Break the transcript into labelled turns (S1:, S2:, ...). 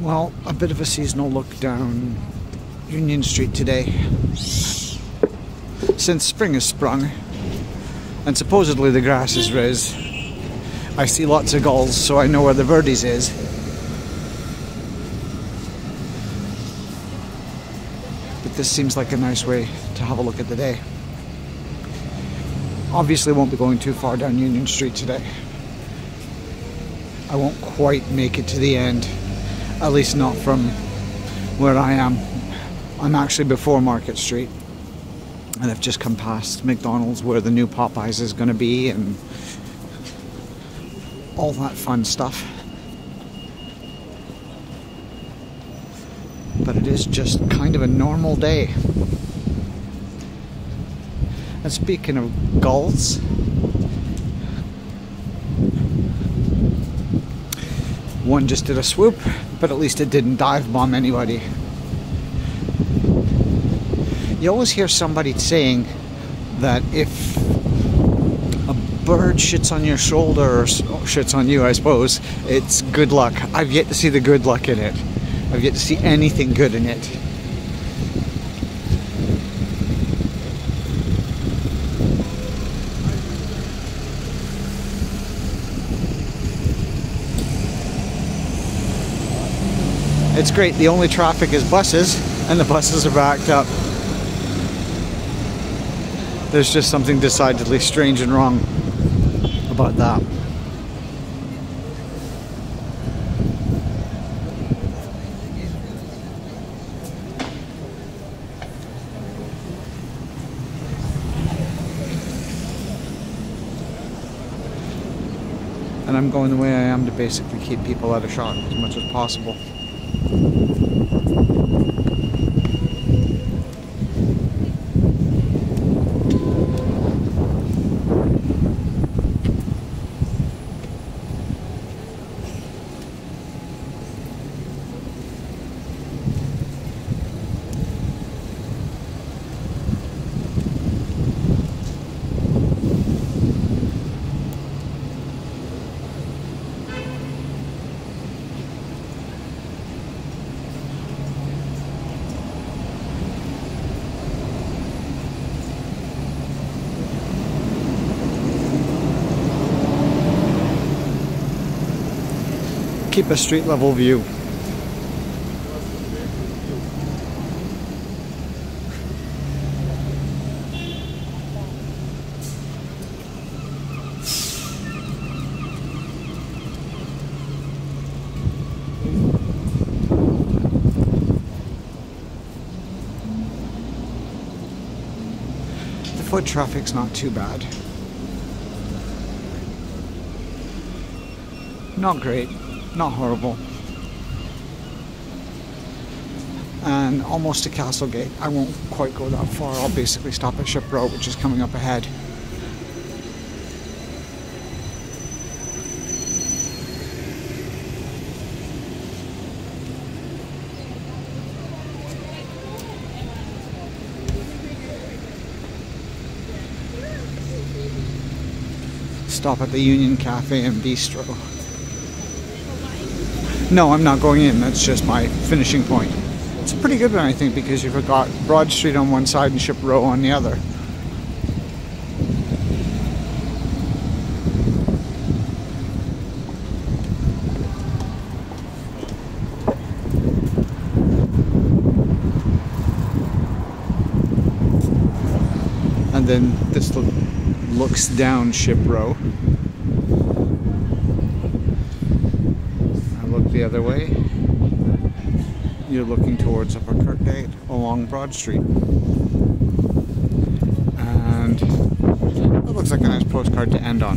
S1: Well, a bit of a seasonal look down Union Street today. Since spring has sprung and supposedly the grass is ris, I see lots of gulls, so I know where the Verdes is. But this seems like a nice way to have a look at the day. Obviously won't be going too far down Union Street today. I won't quite make it to the end at least not from where I am. I'm actually before Market Street and I've just come past McDonald's where the new Popeyes is going to be and all that fun stuff. But it is just kind of a normal day. And speaking of gulls, one just did a swoop but at least it didn't dive bomb anybody. You always hear somebody saying that if a bird shits on your shoulder or shits on you, I suppose, it's good luck. I've yet to see the good luck in it. I've yet to see anything good in it. It's great. The only traffic is buses, and the buses are backed up. There's just something decidedly strange and wrong about that. and I'm going the way I am to basically keep people out of shot as much as possible. 全然大丈夫。Keep a street level view. The foot traffic's not too bad. Not great not horrible. And almost to Castlegate. I won't quite go that far. I'll basically stop at Ship Row, which is coming up ahead. Stop at the Union Cafe and Bistro. No, I'm not going in. That's just my finishing point. It's a pretty good one, I think, because you've got Broad Street on one side and Ship Row on the other. And then this looks down Ship Row. The other way, you're looking towards Upper Kirkgate along Broad Street. And it looks like a nice postcard to end on.